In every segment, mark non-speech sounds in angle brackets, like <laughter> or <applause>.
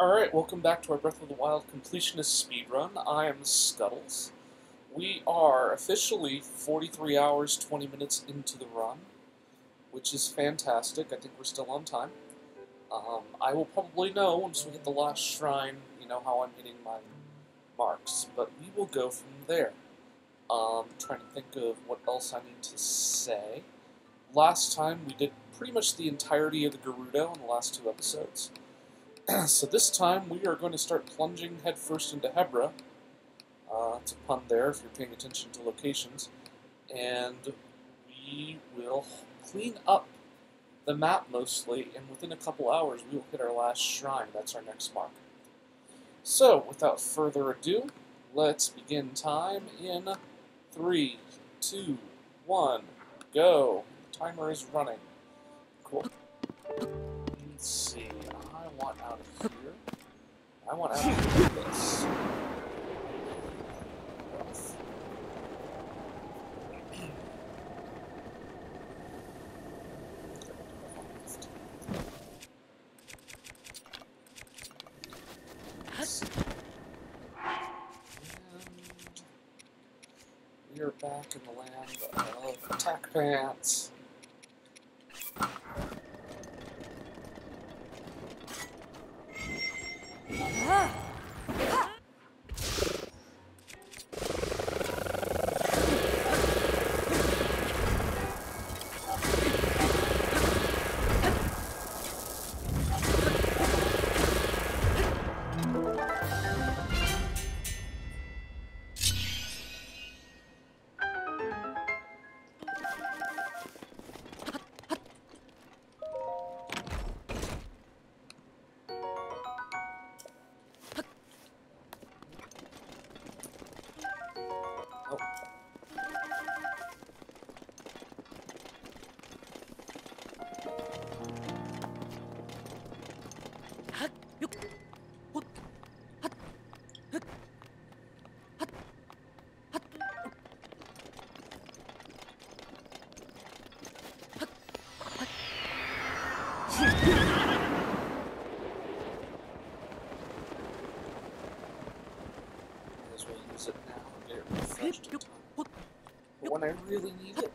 Alright, welcome back to our Breath of the Wild completionist speedrun. I am Scuttles. We are officially 43 hours, 20 minutes into the run, which is fantastic. I think we're still on time. Um, I will probably know once we hit the last shrine, you know, how I'm hitting my marks, but we will go from there. Um, trying to think of what else I need to say. Last time we did pretty much the entirety of the Gerudo in the last two episodes. <clears throat> so this time we are going to start plunging headfirst into Hebra. Uh, it's a pun there if you're paying attention to locations. And we will clean up the map mostly, and within a couple hours we will hit our last shrine. That's our next mark. So, without further ado, let's begin time in three, two, one, go. The timer is running. Cool. Let's see. I want out of here. I want out of this. But when I really need it,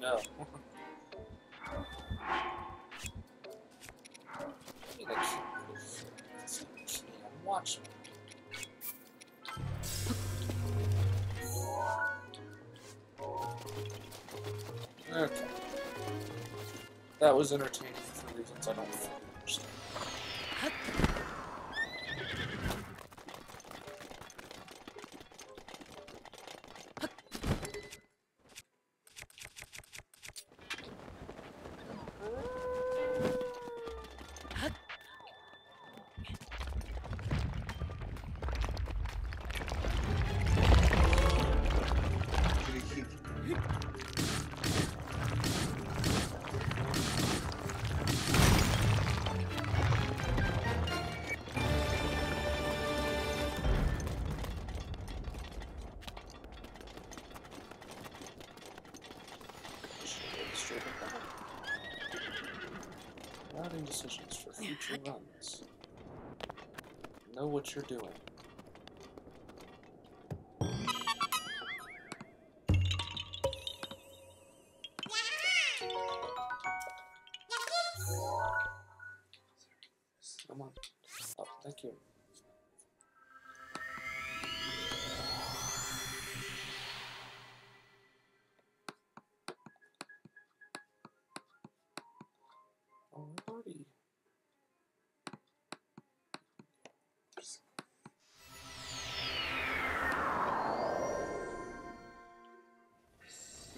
No. Need a key. It's a key. Watch. Okay. That was entertaining Doing. Come on. Oh, thank you.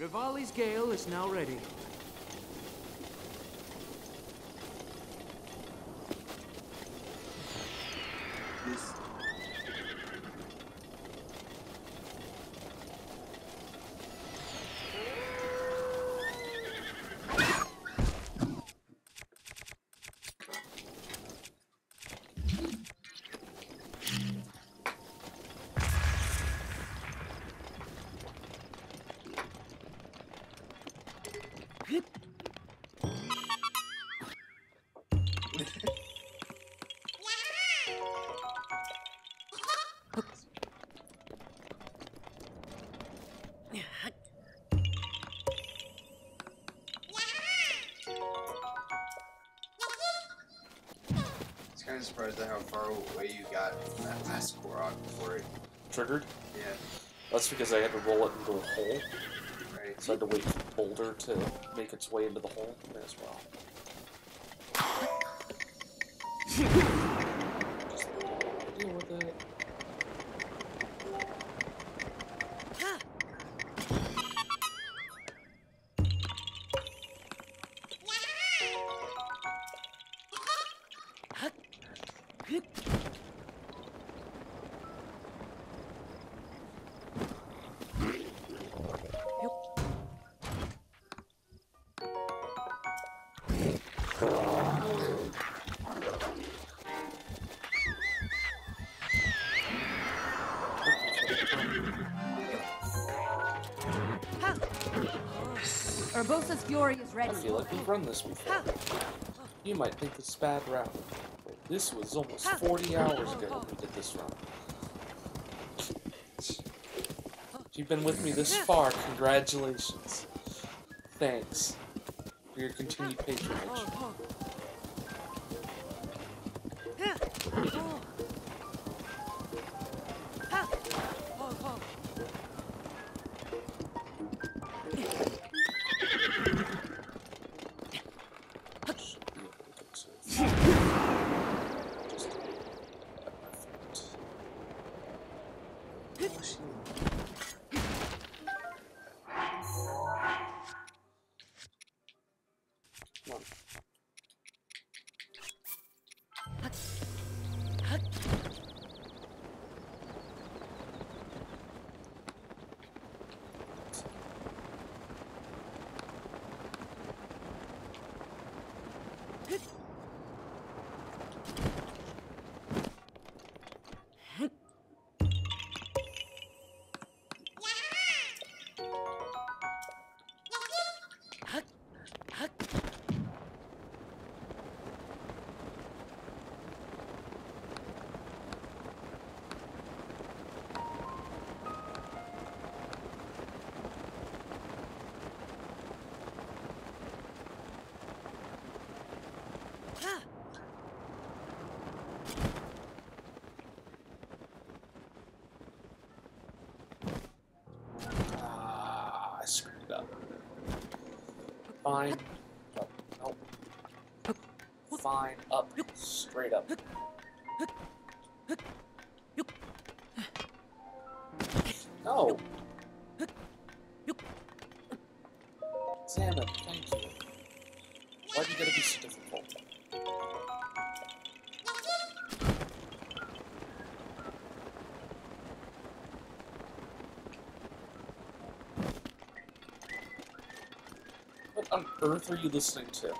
Revali's Gale is now ready. Kind of surprised at how far away you got from that last Korok before it. Triggered? Yeah, That's because I had to roll it into a hole. right. So I had to wait for the boulder to make its way into the hole as well. I feel like we've run this before. You might think it's a bad route, but this was almost 40 hours ago we did this run. If you've been with me this far, congratulations. Thanks for your continued patronage. Fine. Up. Nope. Fine. Up. Straight up. Earth are you listening to?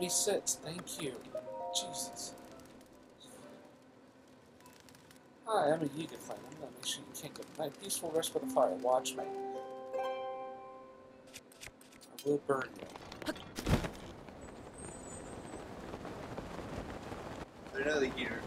got six. Thank you. Jesus. Hi, I'm a Yiga fan. I'm gonna make sure you can't get my. Peaceful rest by the fire. Watch me. I will burn you. Another heater.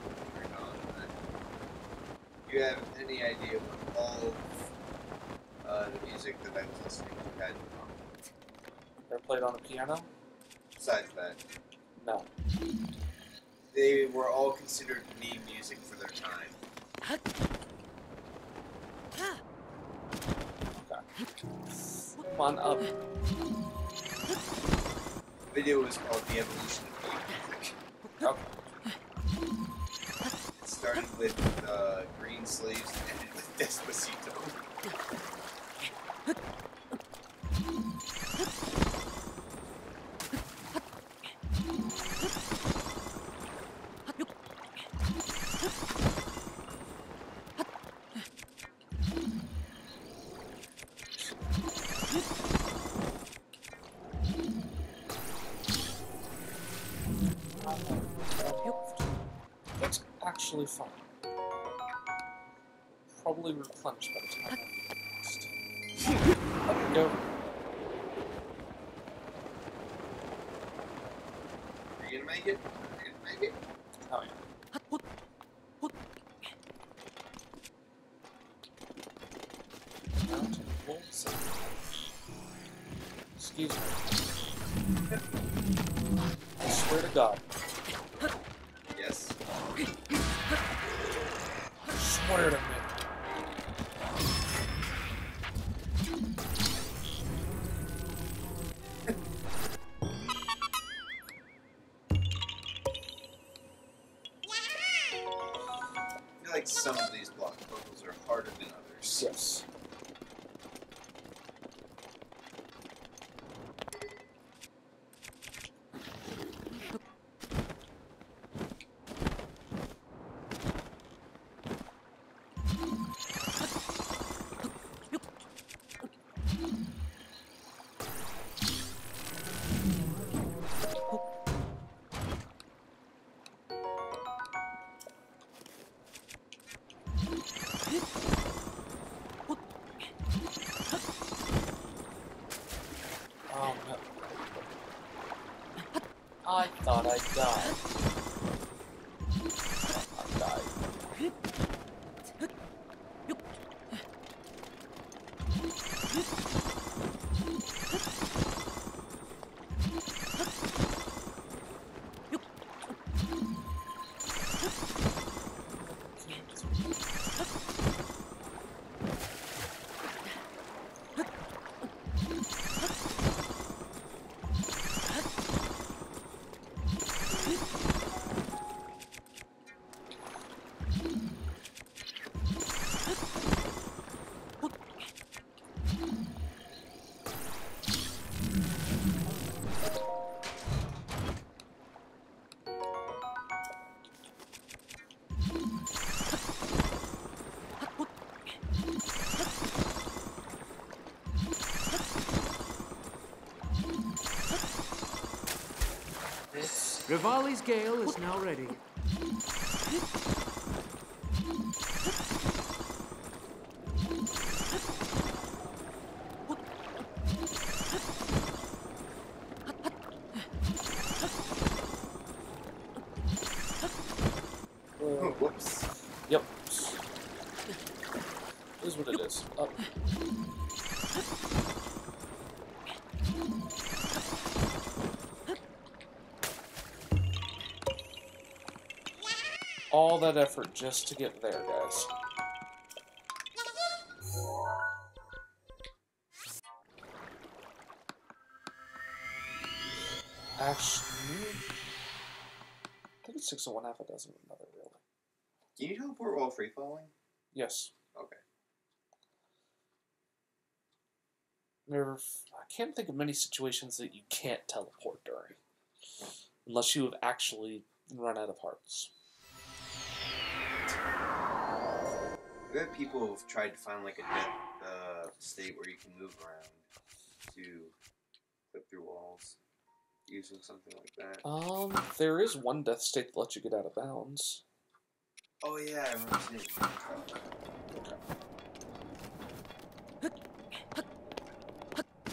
Excuse me. I swear to God. Yes. I swear to I thought I died. Revali's gale is now ready. All that effort just to get there, guys. Actually, I think it's six and one half a dozen. Another really. Can you teleport while free falling? Yes. Okay. There, I can't think of many situations that you can't teleport during, unless you have actually run out of hearts. I've had people who've tried to find like a death uh, state where you can move around to clip through walls using something like that. Um, there is one death state that lets you get out of bounds. Oh yeah, I remember seeing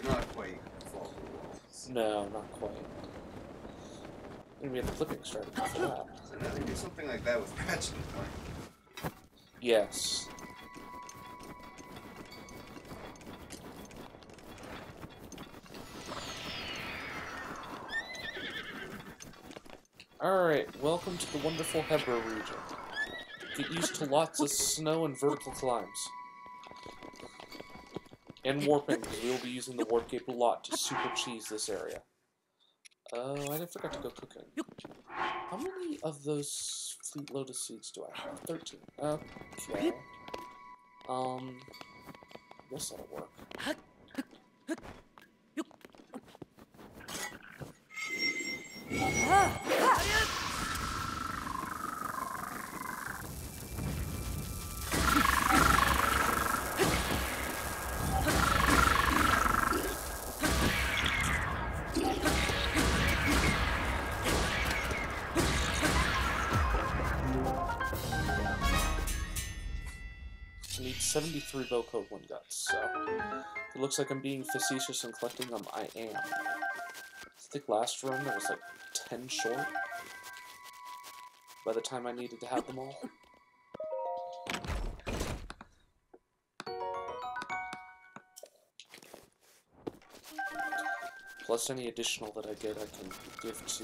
not quite fall through walls. No, not quite. And we have the flipping strategy for that. So now they do something like that with <laughs> Ratchet and Clank. Yes. Alright, welcome to the wonderful Hebra region. Get used to lots of snow and vertical climbs. And warping, because we will be using the warp gate a lot to super cheese this area. Oh, I didn't to go cooking. How many of those Fleet Lotus seeds do I have? 13. Okay. Um, I guess that'll work. I need 73 Bokoblin guts, so it looks like I'm being facetious and collecting them, I am. I think last run I was like 10 short by the time I needed to have them all. Plus any additional that I get I can give to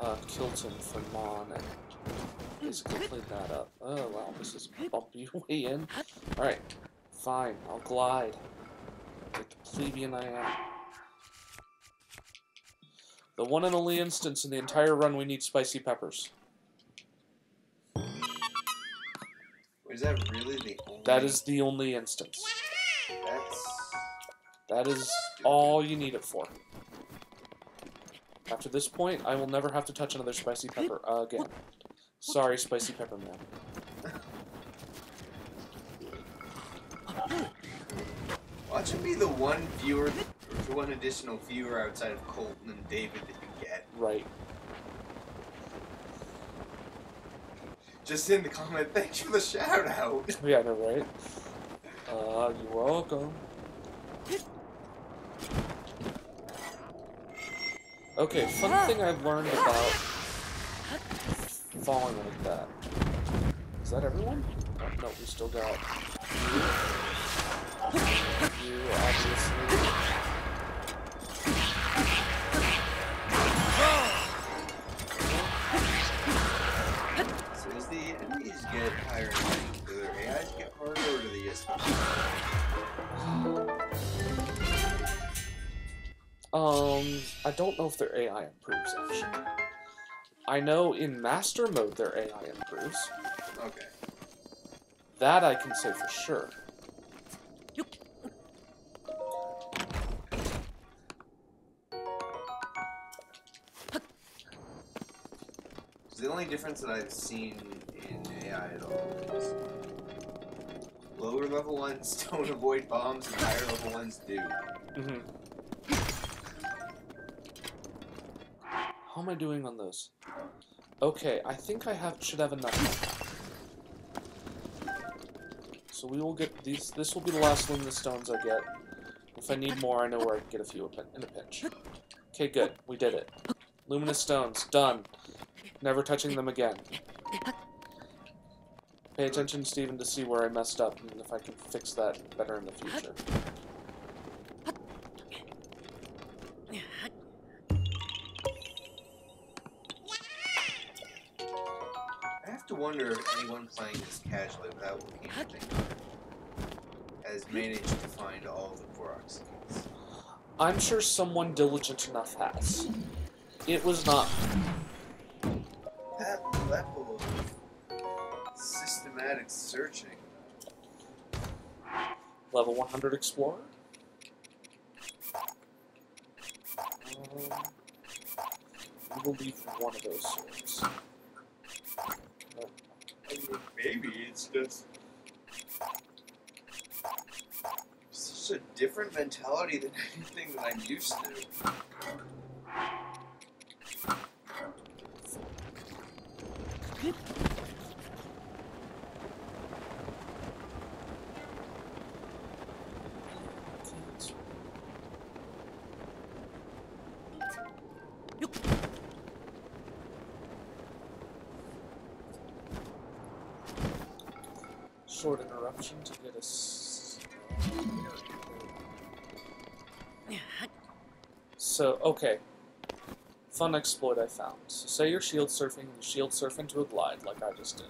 uh, Kilton for Mon and basically clean that up. Oh wow, this is a bumpy <laughs> way in. Alright, fine, I'll glide. Like the plebeian I am. The one and only instance in the entire run we need spicy peppers. Is that really the only? That is the only instance. That's. That is all you need it for. After this point, I will never have to touch another spicy pepper again. Sorry, spicy pepper man. Watch it be the one viewer, the one additional viewer outside of Colton and David that you get. Right. Just in the comment, thanks for the shout out. <laughs> Yeah, no, right? Uh, you're welcome. Okay, fun thing I've learned about falling like that. Is that everyone? No, we still got you. You, obviously. So as the enemies get higher do their AIs get harder or do they just Um, I don't know if their AI improves, actually. I know in Master Mode their AI improves. Okay. That I can say for sure. The only difference that I've seen in AI at all is lower level ones <laughs> don't avoid bombs and higher level ones do. Mm-hmm. How am I doing on those? Okay, I think I have should have enough. So we will get these. This will be the last Luminous Stones I get. If I need more, I know where I can get a few in a pinch. Okay, good. We did it. Luminous Stones, done. Never touching them again. Pay attention, Stephen, to see where I messed up and if I can fix that better in the future. Wonder if anyone playing this casually without looking at things has managed to find all the Korok seeds. I'm sure someone diligent enough has. It was not. That level of systematic searching. Level 100 Explorer? Um, I believe one of those swords. Maybe it's just such a different mentality than <laughs> anything that I'm used to. Short So, okay. Fun exploit I found. So, say you're shield surfing, and you shield surf into a glide, like I just did.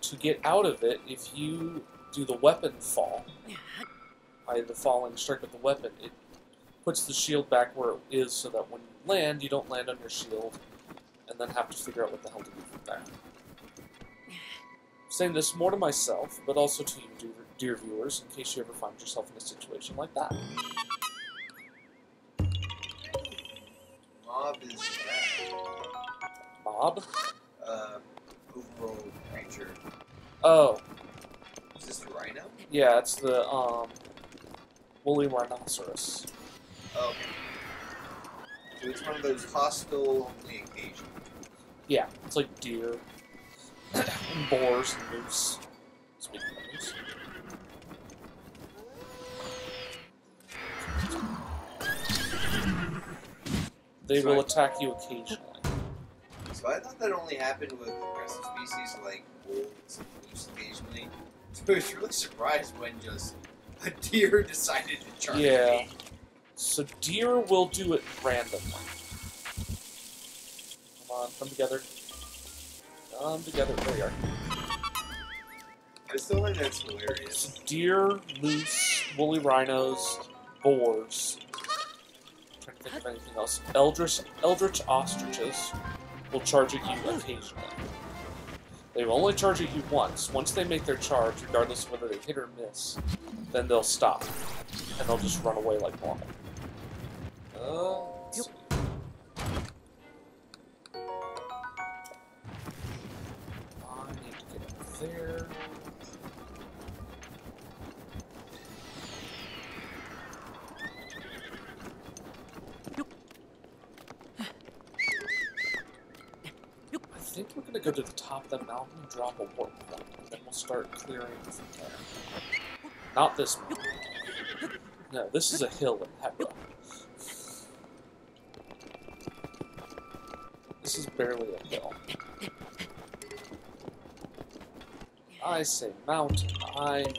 To get out of it, if you do the weapon fall, i.e., the falling strike of the weapon, it puts the shield back where it is so that when you land, you don't land on your shield and then have to figure out what the hell to do from there. Saying this more to myself, but also to you, dear, dear viewers, in case you ever find yourself in a situation like that. Mob is that Mob? uh, overall creature. Oh, Is this the rhino? yeah, it's the um, woolly rhinoceros. Oh, okay. So it's one of those hostile only occasionally. Yeah, it's like deer, and <coughs> boars, and moose. They will attack you occasionally. So I thought that only happened with aggressive species like wolves and moose occasionally. So I was really surprised when just a deer <laughs> decided to charge Yeah. me. So deer will do it randomly. Come on, come together. Come together. There we are. I still think that's hilarious. So deer, moose, woolly rhinos, boars. Think of anything else. Eldritch, eldritch ostriches will charge at you occasionally. They will only charge at you once. Once they make their charge, regardless of whether they hit or miss, then they'll stop. And they'll just run away like normal. Uh, gonna go to the top of the mountain and drop a warp point, and then we'll start clearing from there. Not this one. No, this is a hill in. This is barely a hill. I say mountain, I mean...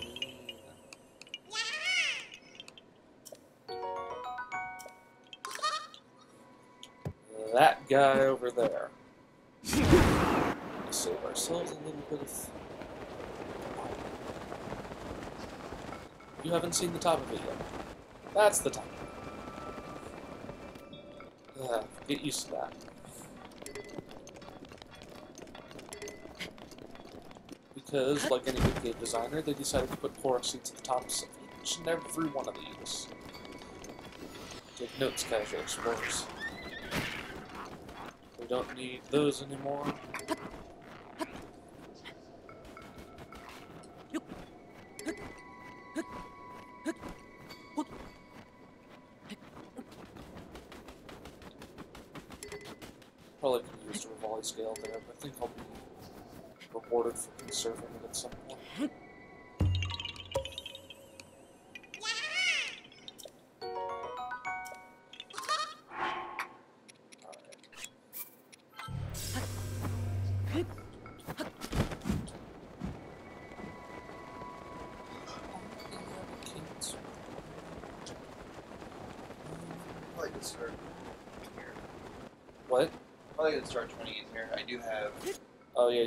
That guy over there. Ourselves a little bit of... You haven't seen the top of it yet. That's the top. Uh, get used to that. Because, like any good game designer, they decided to put Korok seeds at the tops of each and every one of these. Take notes, casual explorers. We don't need those anymore.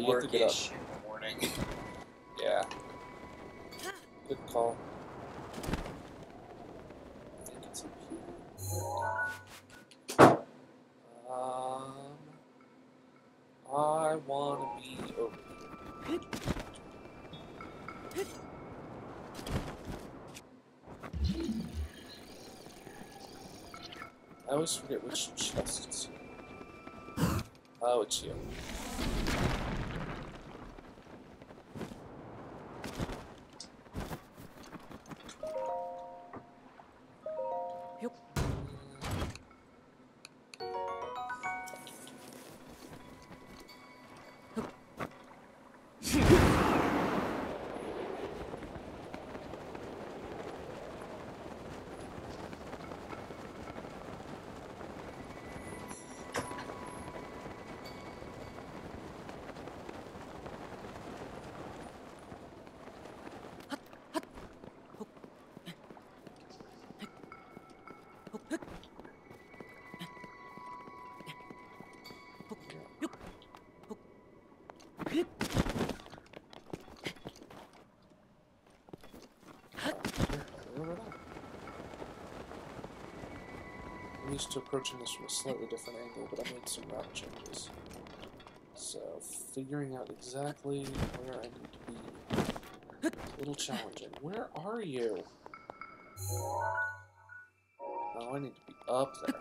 You have to get up. in the morning. <laughs> Yeah. Good call. Um, I want to be over here. I always forget which chest. Oh, it's you. 6 I'm used to approaching this from a slightly different angle, but I made some route changes. So, figuring out exactly where I need to be a little challenging. Where are you? Oh, I need to be up there.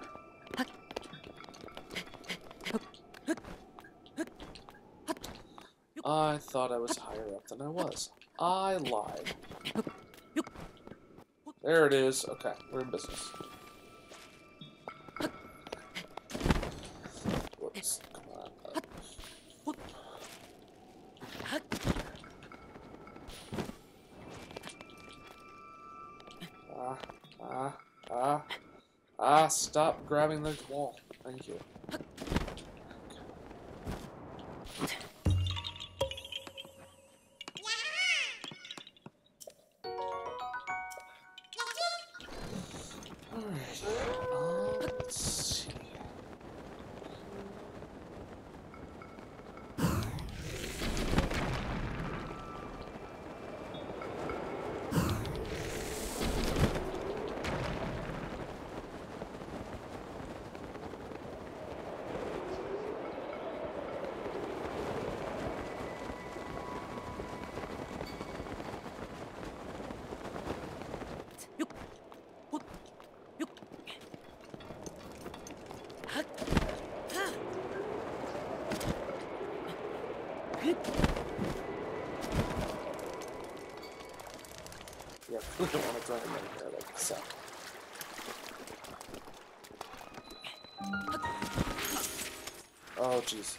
I thought I was higher up than I was. I lied. There it is. Okay, we're in business. Whoops. Ah, ah, ah, ah, stop grabbing the wall. Thank you. To drive in here like so. Oh, jeez.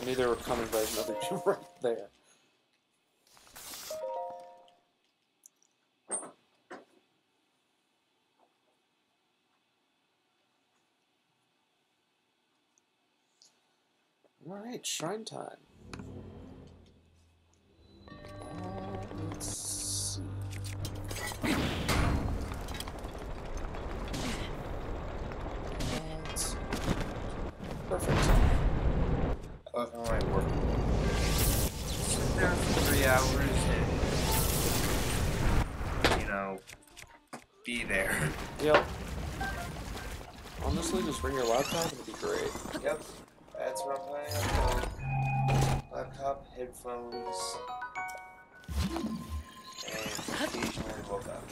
I knew they were coming, I didn't know right there. Alright, shrine time. Know, be there. <laughs> Yep. Honestly, just bring your laptop and it'd be great. Yep, that's what I'm planning on. Laptop, headphones, and occasionally woke up.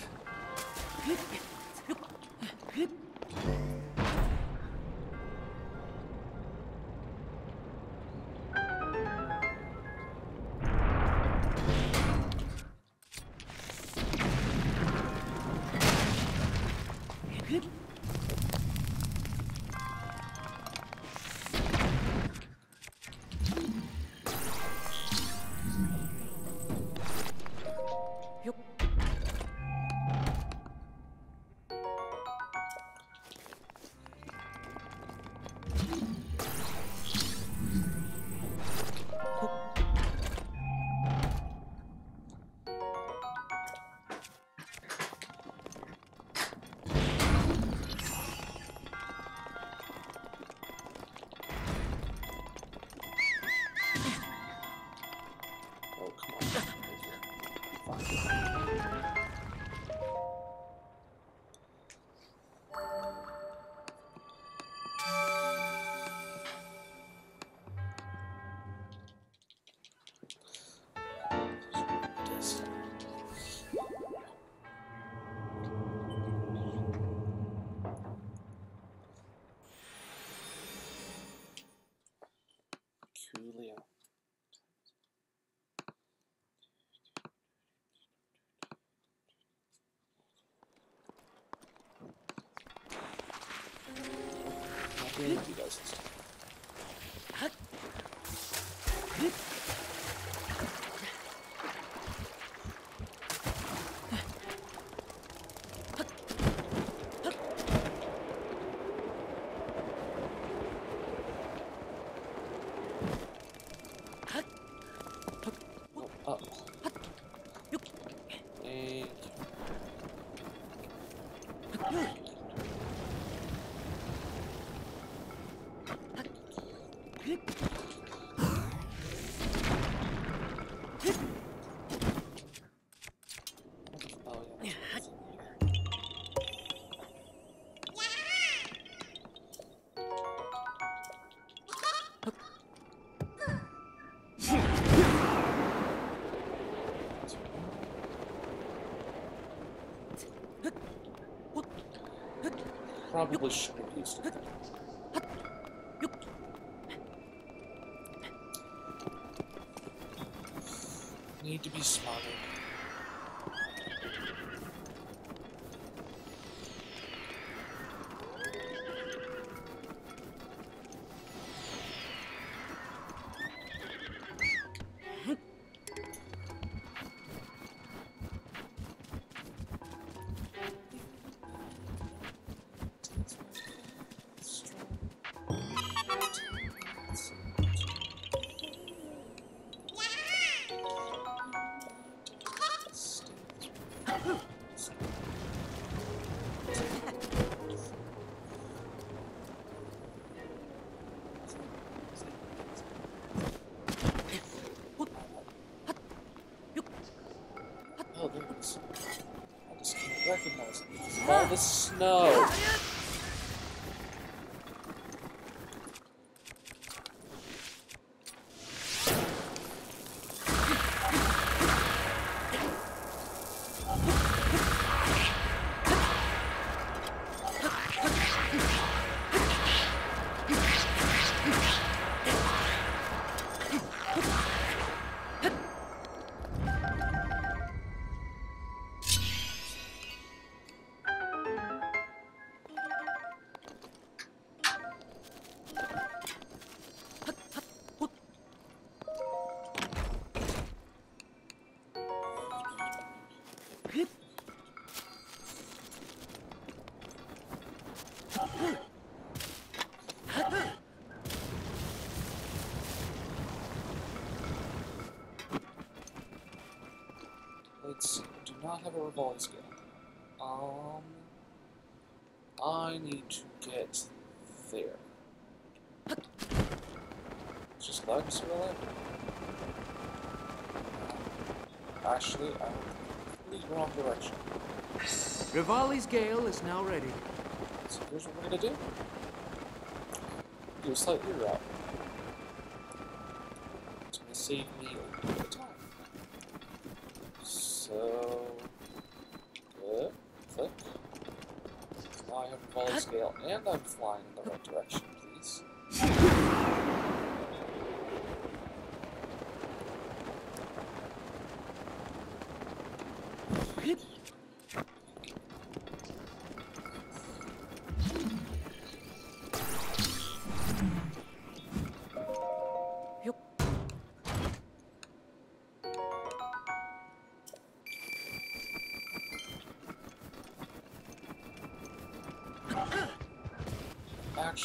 Not doing Probably should have used it. Need to be smarter. Recognize it because of all the snow. Let's. I do not have a Revali's Gale. Um, I need to get there. Just glad to see where I am. Actually, I'm completely wrong direction. Revali's gale is now ready. So here's what we're gonna do. Do a slightly route. It's gonna save me a little bit of time. So good. Click. Now I have Revali's Gale and I'm flying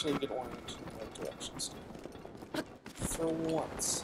Actually get oriented in the right direction still. For once.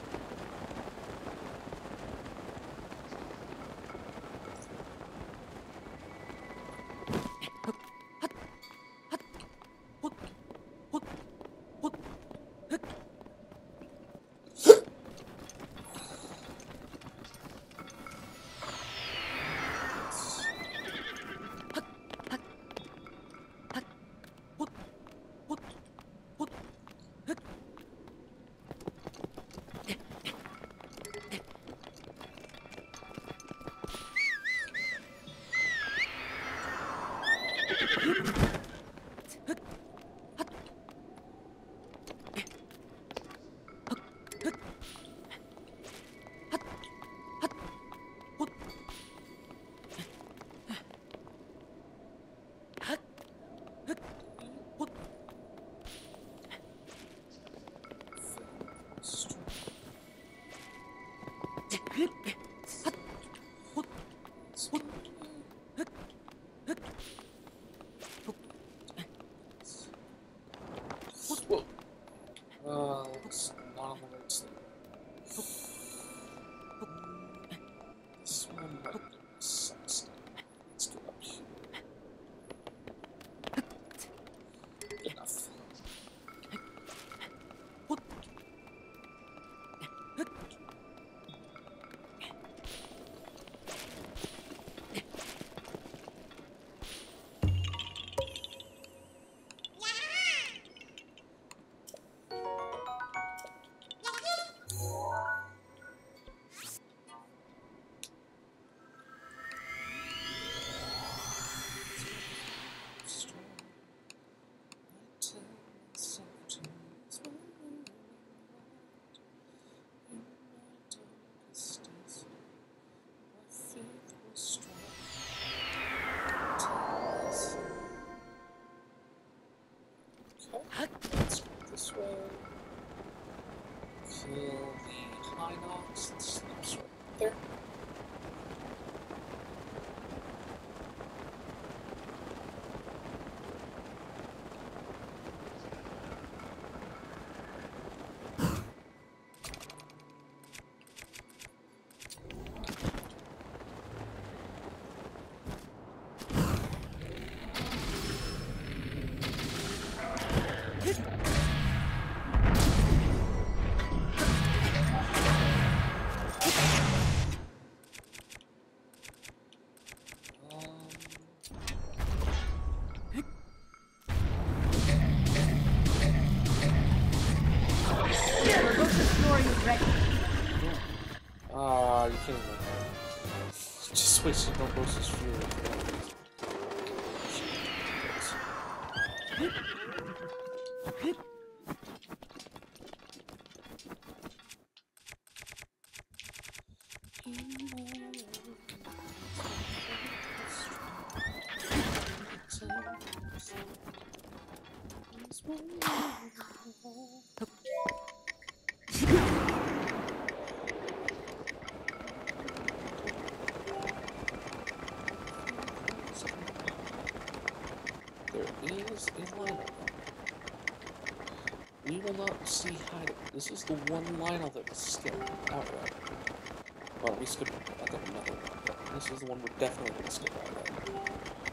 Good. We will not see hide. This is the one Lynel that was skipped outright. Well, we skipped, I think, another one, this is the one we're definitely going to skip outright.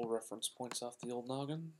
Couple reference points off the old noggin.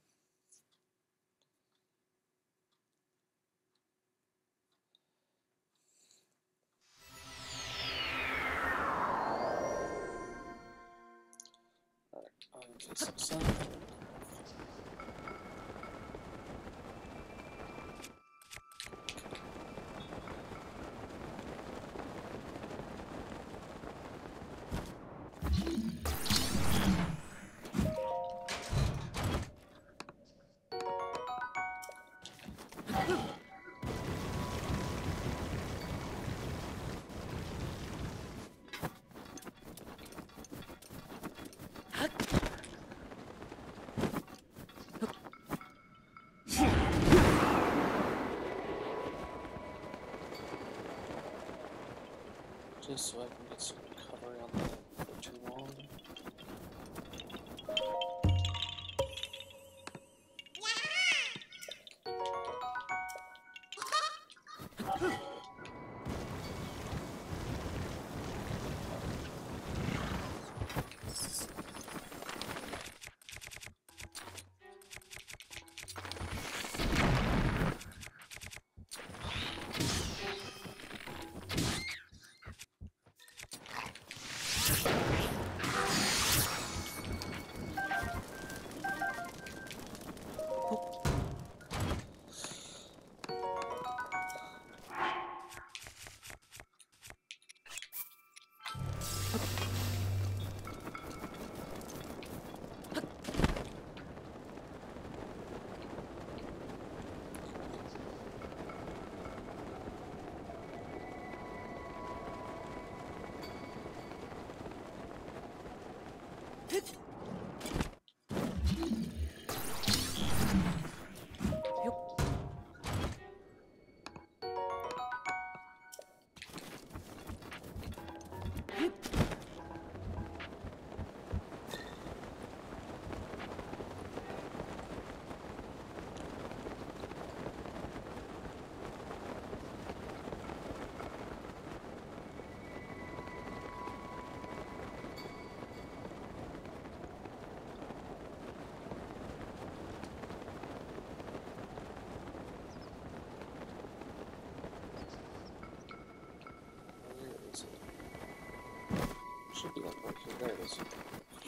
Should be like right here. There it is.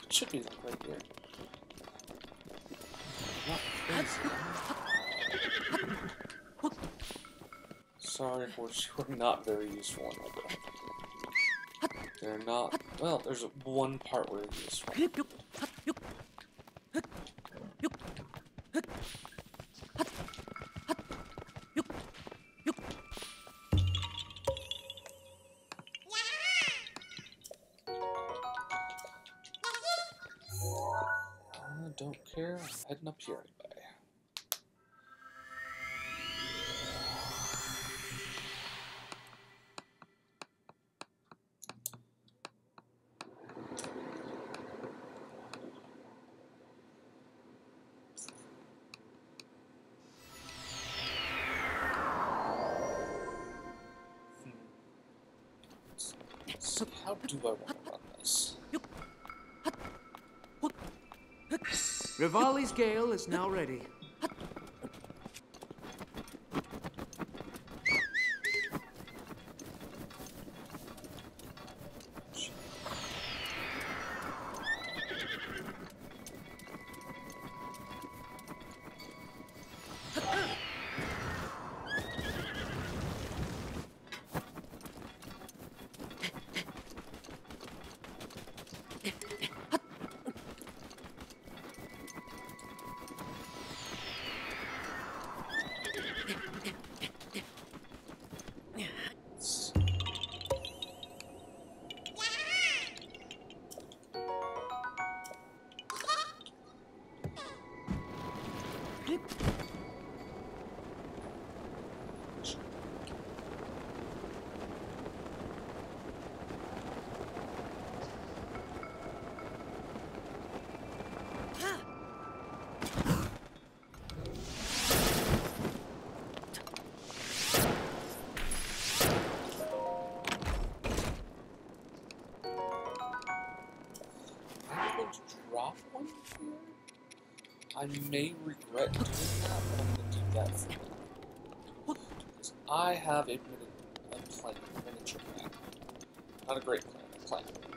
It should be like right here. Not crazy. Sorry, we're, <laughs> we're not very useful in Lego. They're not. Well, there's one part where they're useful. I'm Revali's Gale is now ready. I may regret doing that, but I'm to do that for. Because I have a, mini- a plan, a miniature plan. Not a great plan, a plan.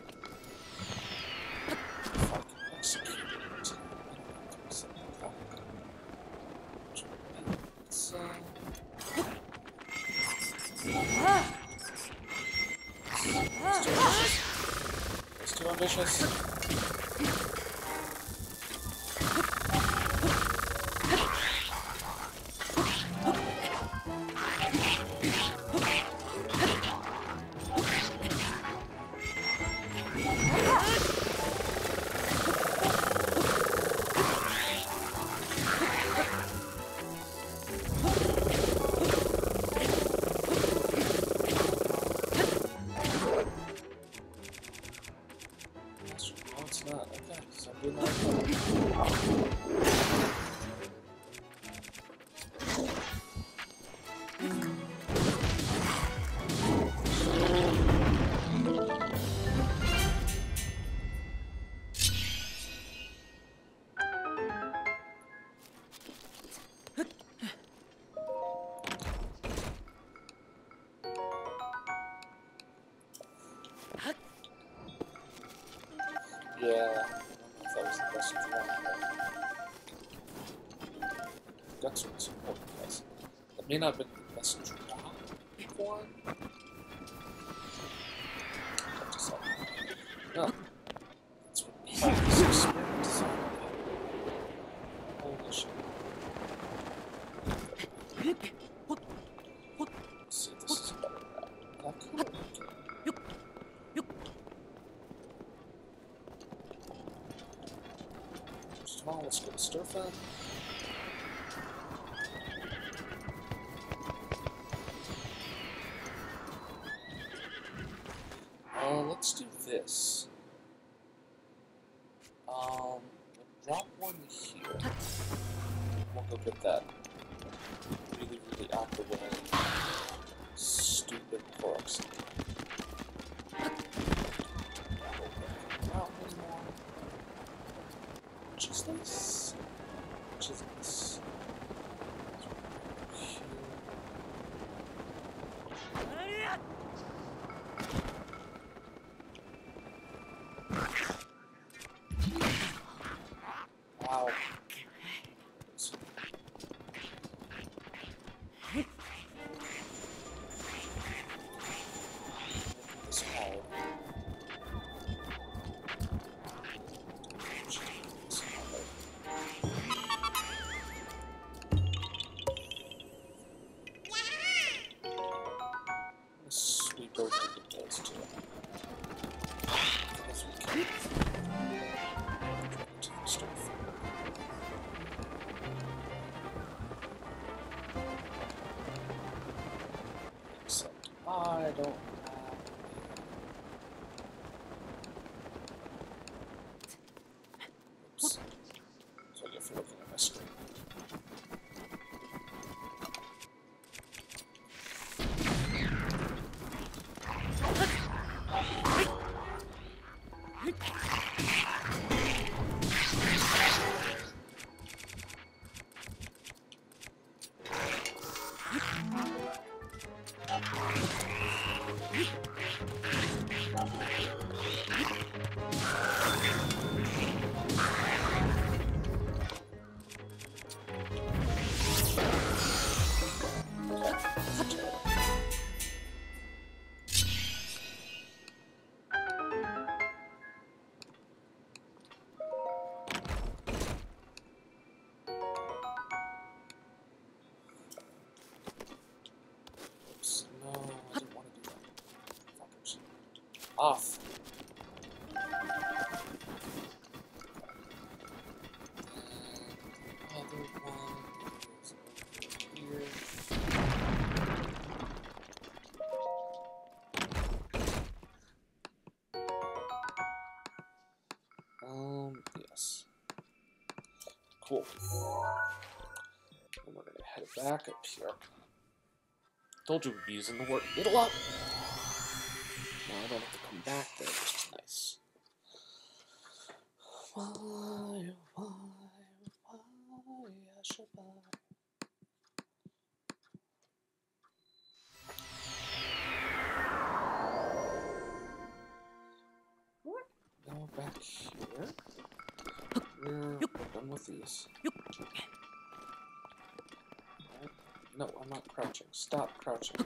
That may not have been the best drop one. No. That's what part of this experiment is. Holy shit. Let's see this is better route. That could. First of all, let's go to Stirfan. We'll that really, really the way. Stupid corpse. Is this? Except I don't Off. Um, yes. Cool. And we're gonna head back up here. Told you we'd be using the word middle up. Now I don't have to come back there, which is nice. Why, why, why, Shabbat? Now back here. We're done with these. Alright. No, I'm not crouching. Stop crouching.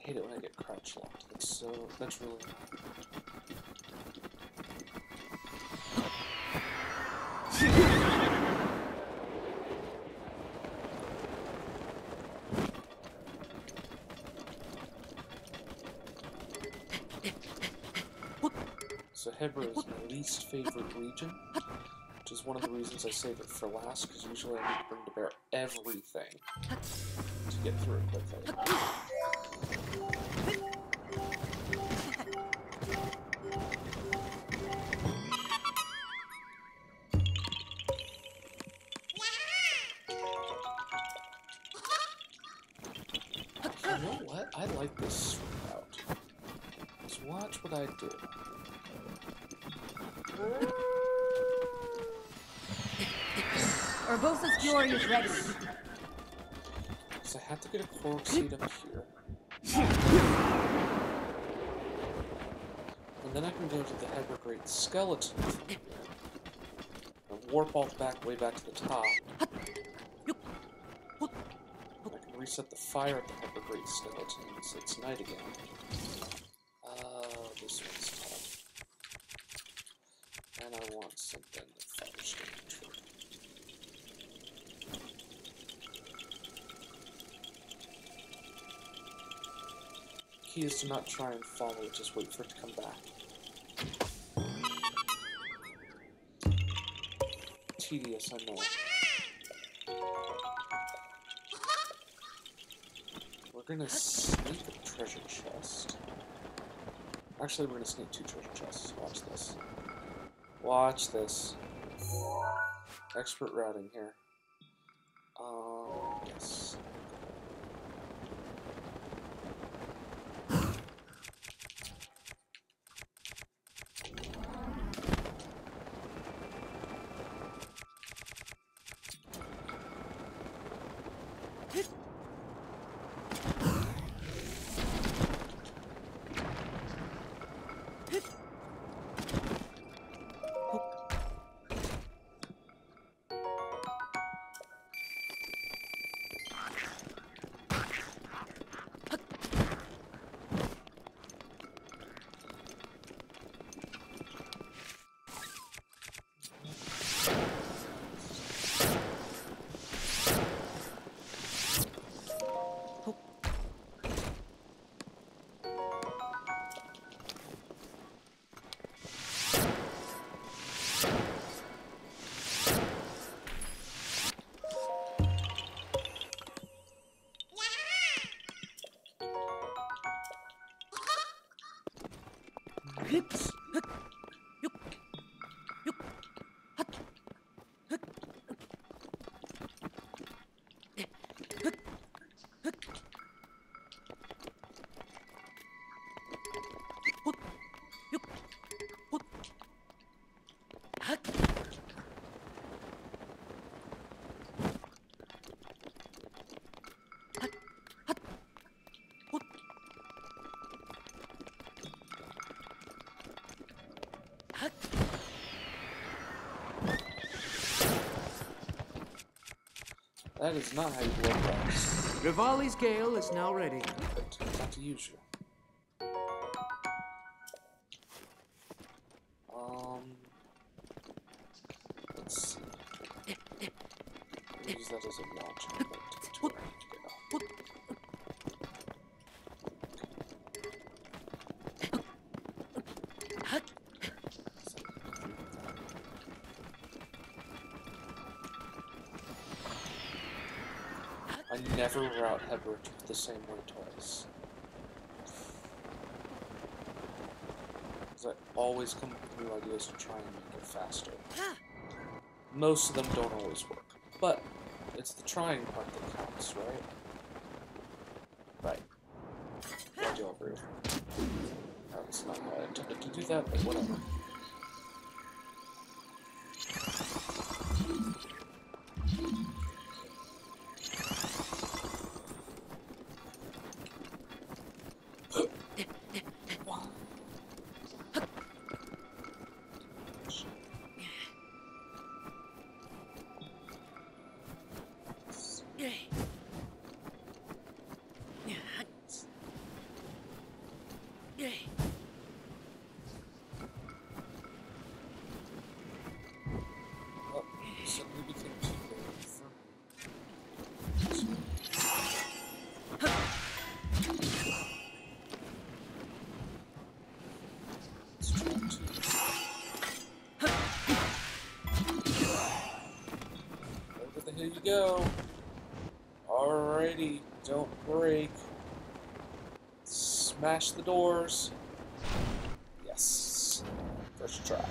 I hate it That's so. That's really. So Hebra is my least favorite region, which is one of the reasons I save it for last, because usually I need to bring to bear everything to get through quickly. Fury is ready. So I have to get a Korok seed up here. And then I can go to the Evergreen Skeleton. And warp all back way back to the top. I can reset the fire at the Evergreen Skeleton so it's night again. Uh, this one's tough. And I want something that fires damage. Is to not try and follow just wait for it to come back. Tedious, I know. We're gonna sneak a treasure chest. Actually, we're gonna sneak two treasure chests. Watch this. Watch this. Expert routing here. Thanks. That is not how you blow dice. Revali's Gale is now ready. Not to use you. Um. Let's see. Use that as a launch. Never route Hebra the same way twice. Because I always come up with new ideas to try and make it faster. Most of them don't always work. But it's the trying part that counts, right? Right. I do agree with. That's not how I intended to do that, but whatever. Hill you go. Alrighty, don't break. Smash the doors. Yes. First try.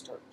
Start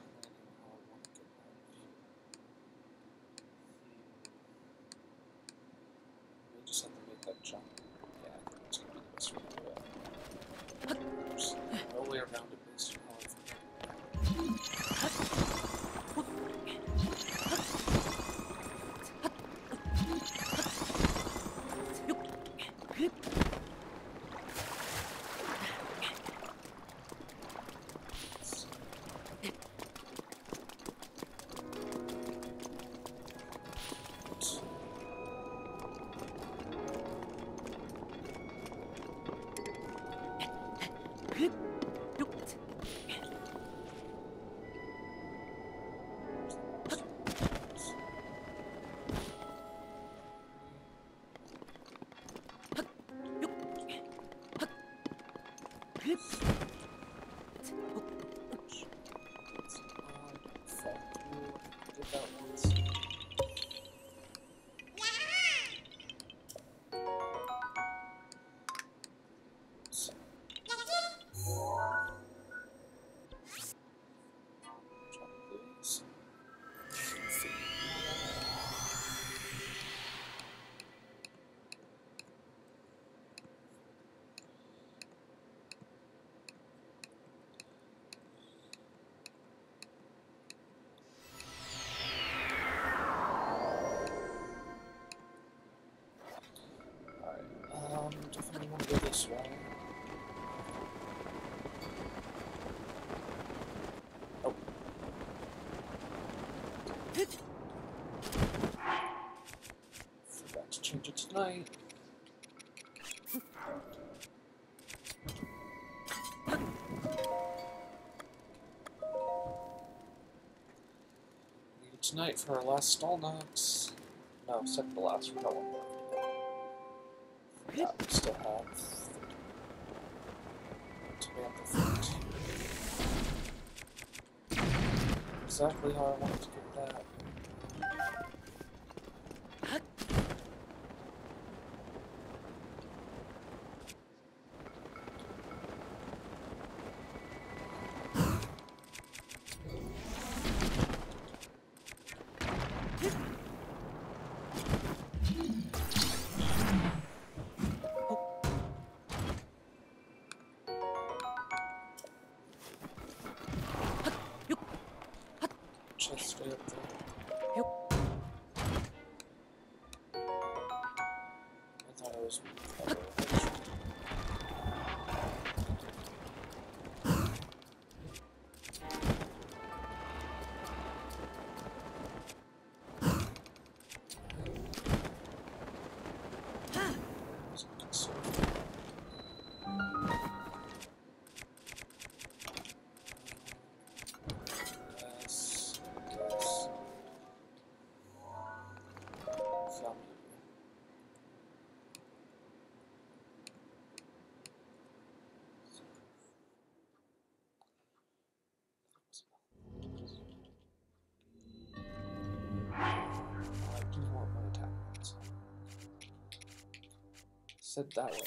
to change tonight. Need it tonight for our last Stalnox. No, second to last. One more. Forgot we still have Samantha 13. Exactly how I wanted to get that. Said that way.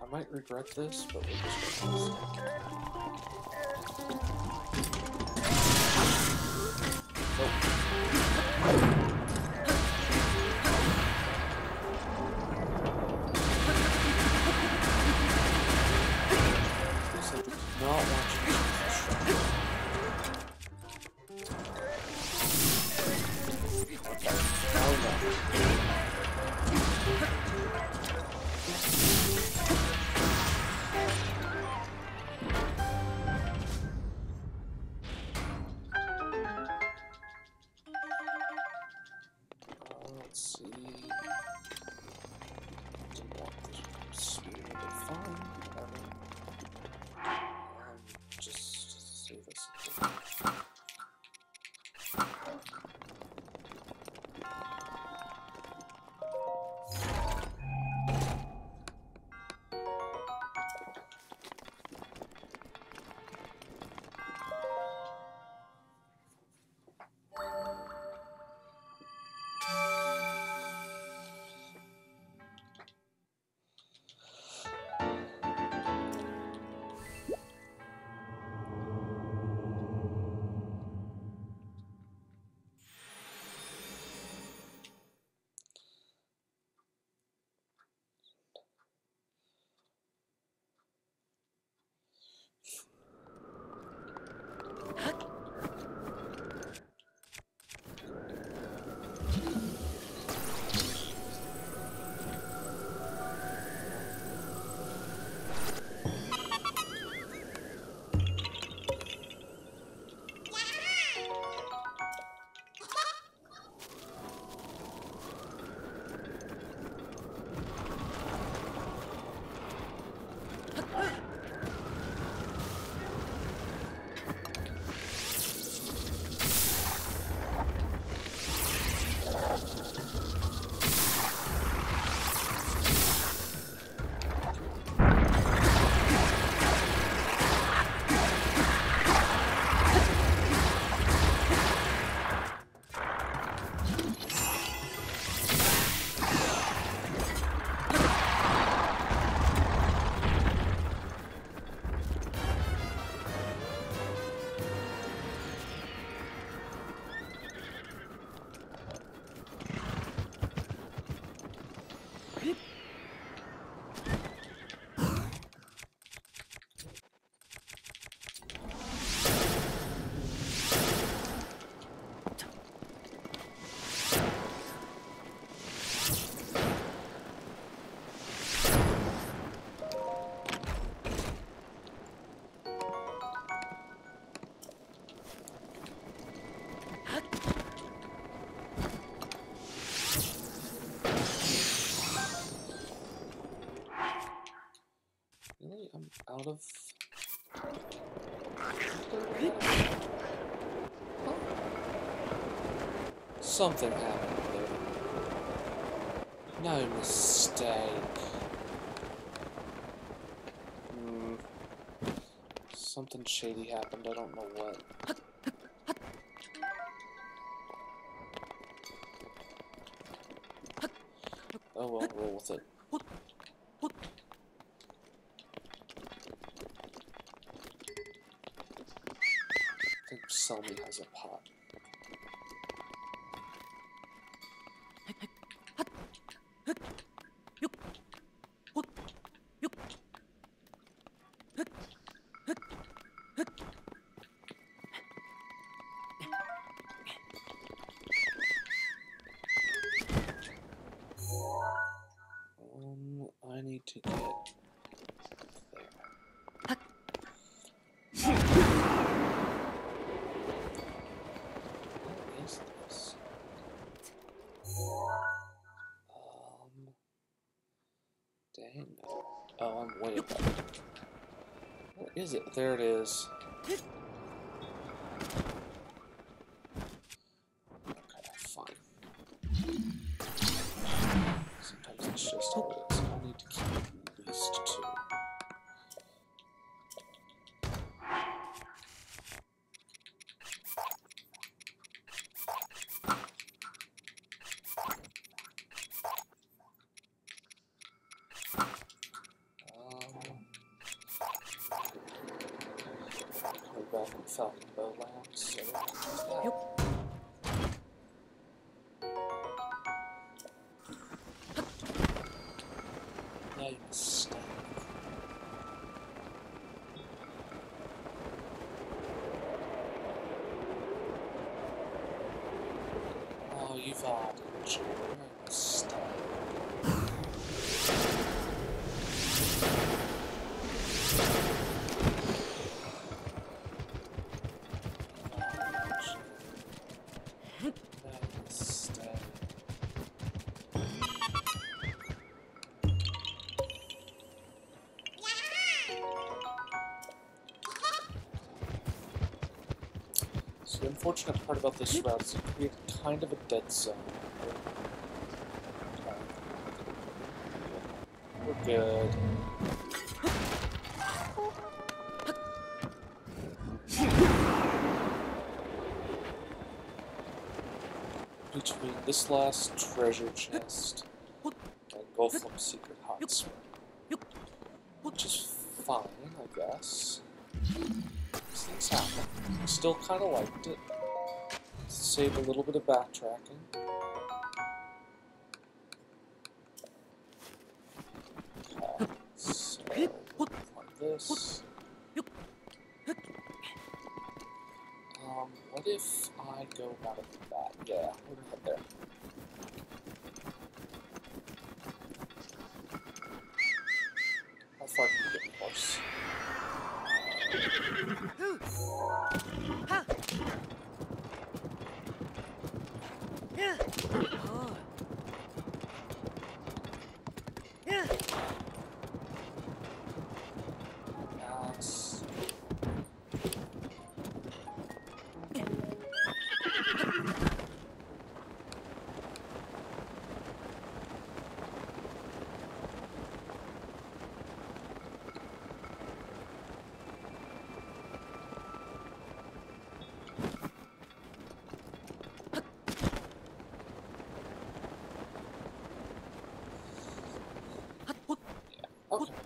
I might regret this, but we're just gonna Nope. Out of. Something happened there. No mistake. Hmm. Something shady happened, I don't know what. Oh, I'm way. Where is it? There it is. The unfortunate part about this route is it created kind of a dead zone. We're good. Between this last treasure chest and Goflam Secret Hot Which is fine, I guess. Still kind of liked it. Save a little bit of backtracking.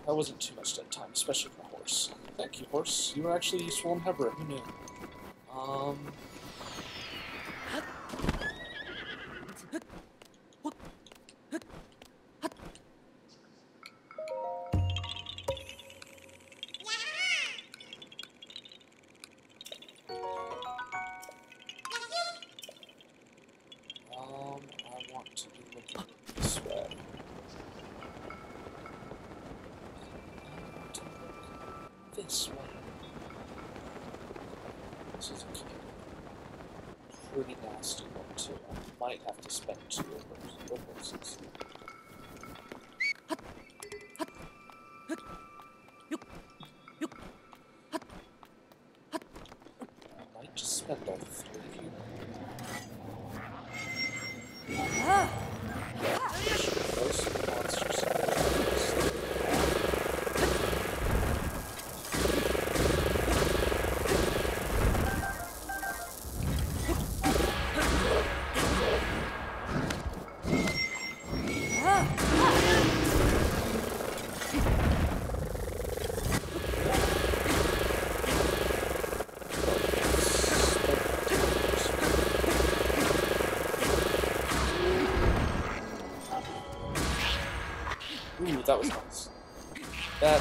That wasn't too much dead time, especially for a horse. Thank you, horse. You were actually useful in Hebra. Who knew?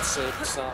That saved some time.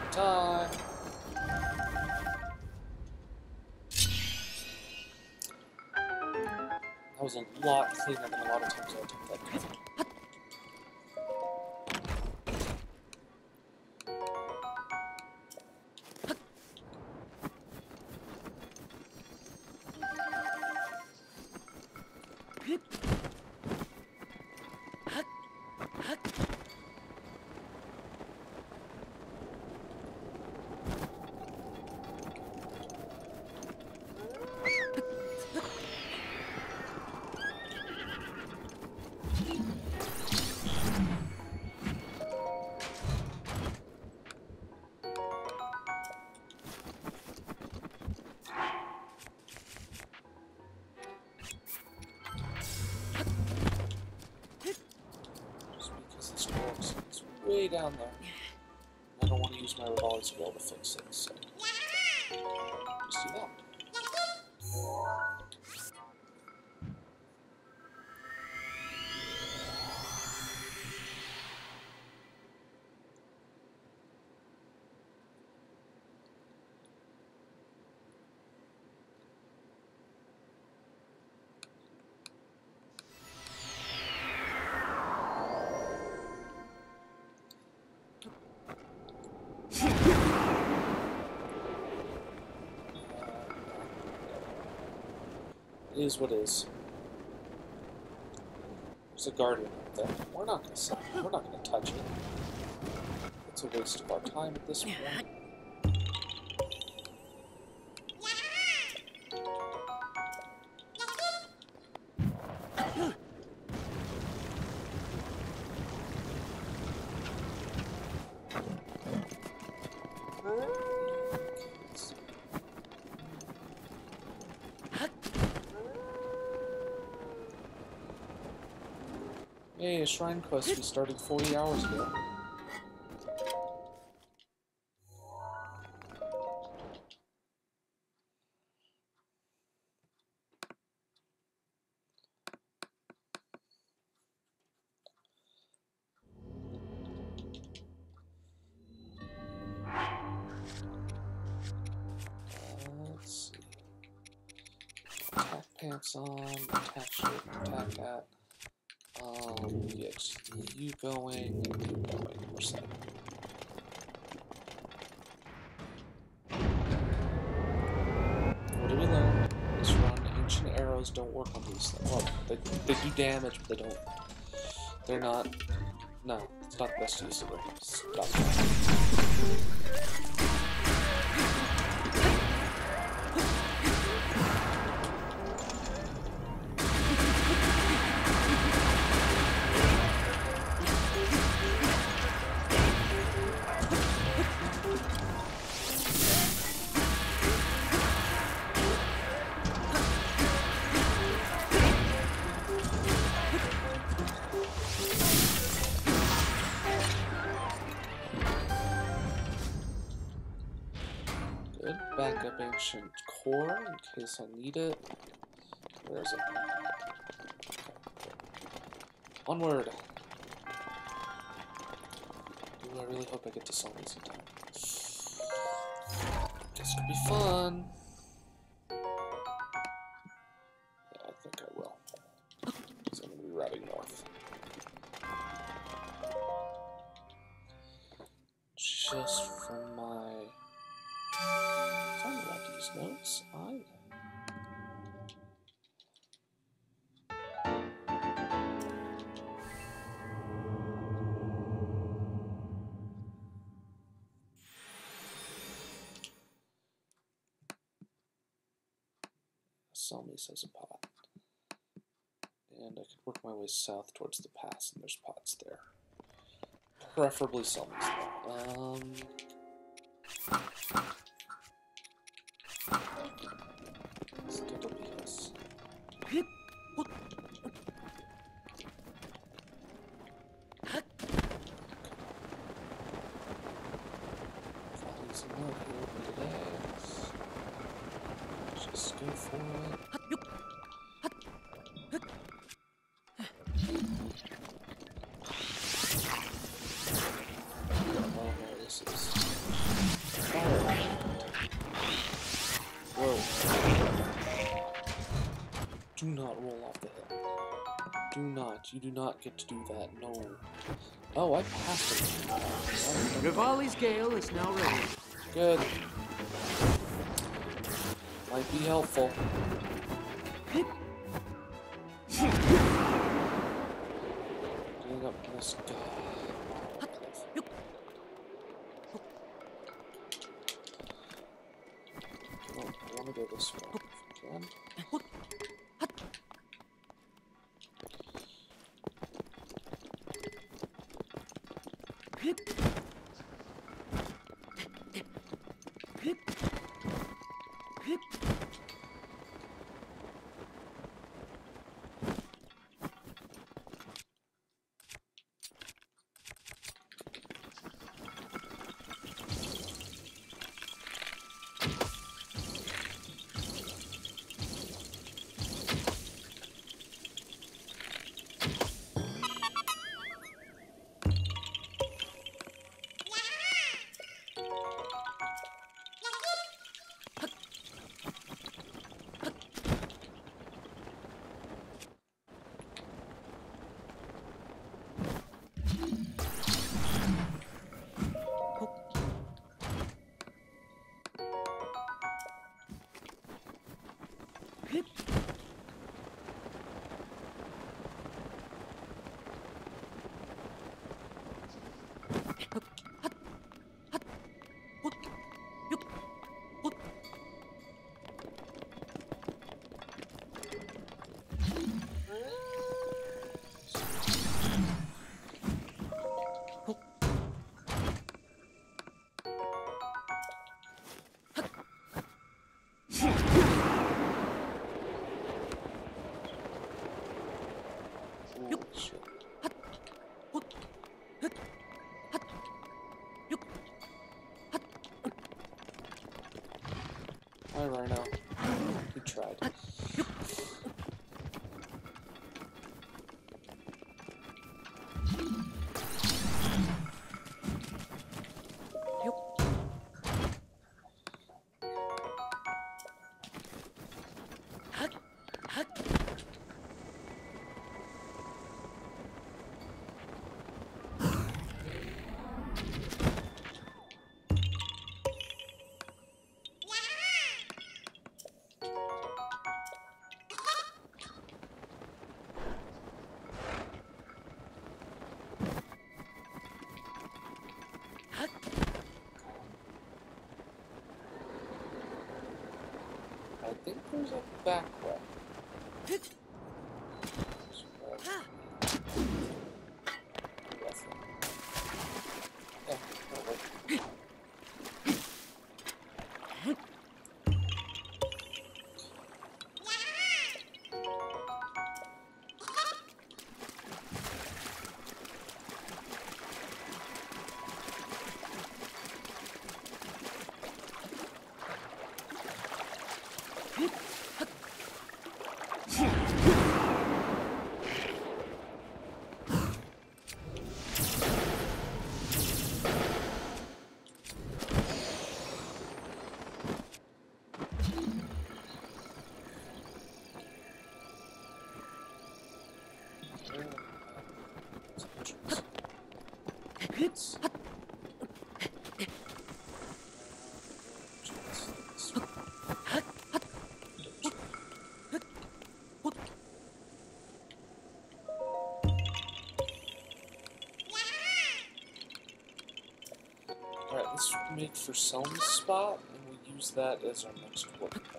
Way down there. I don't want to use my revolver to be able to fix it, so just do that. Is what is. There's a guardian up there. We're not gonna it. We're not gonna touch it. It's a waste of our time at this point. Shrine quest we started 40 hours ago. They don't. They're not. No, it's not the best use of them. Stop. Backup ancient core in case I need it. Where is it? Onward! Ooh, I really hope I get to solve these in time. This could be fun. A pot. And I could work my way south towards the pass, and there's pots there. Preferably though. Um, not. You do not get to do that. No. Oh, I passed it. Revali's gale is now ready. Good. Might be helpful. Getting up this guy. Oh, I want to go this way Hi, Rhino. We tried. Back make for Selmie's spot, and we'll use that as our next work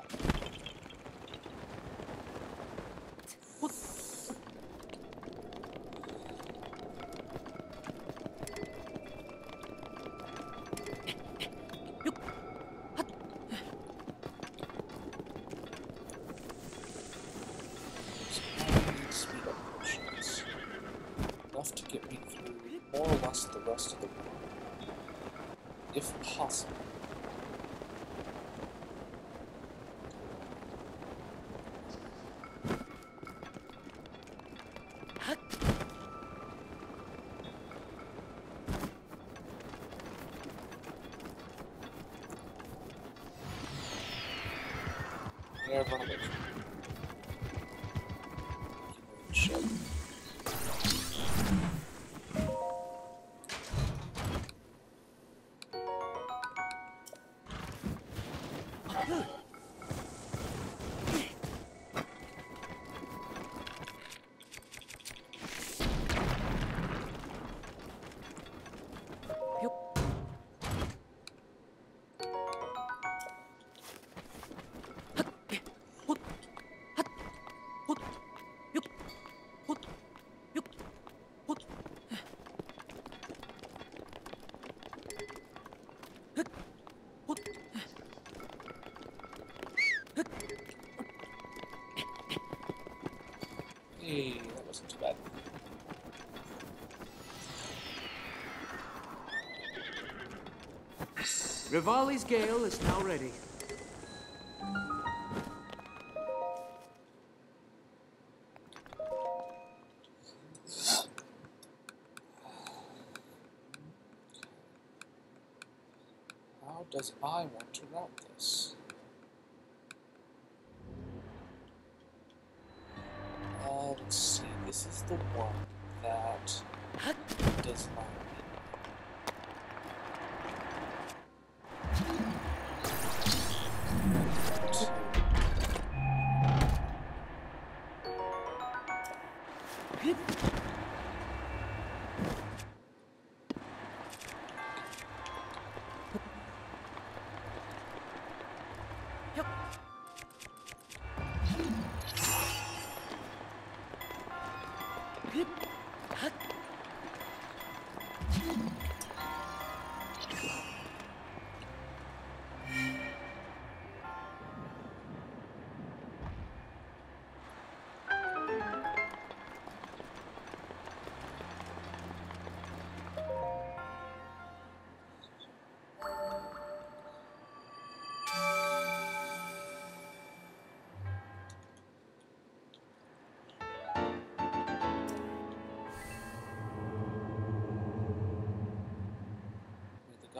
Revali's Gale is now ready. How does I want to route this? Uh, let's see. This is the one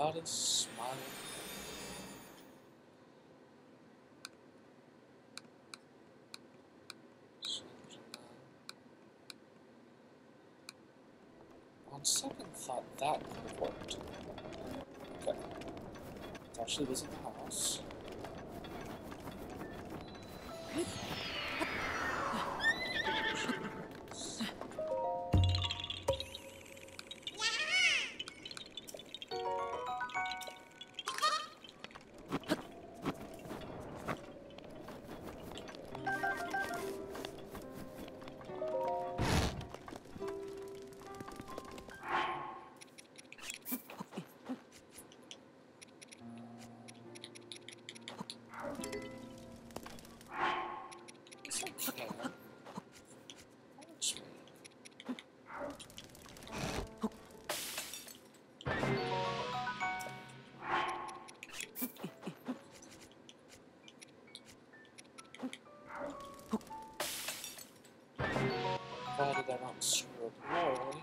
goddess smile. On second thought, that could have worked. Okay. It actually was Provided I don't screw up.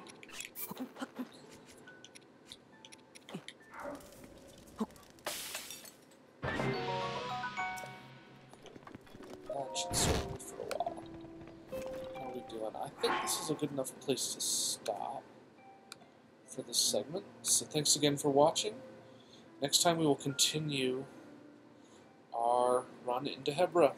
That should serve for a while. How are we doing? I think this is a good enough place to stop for this segment. So thanks again for watching. Next time we will continue our run into Hebra.